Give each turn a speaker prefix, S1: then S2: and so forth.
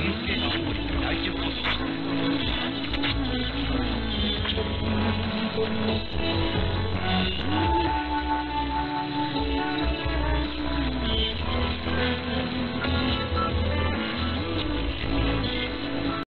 S1: イ
S2: ンステーシ大丈夫か。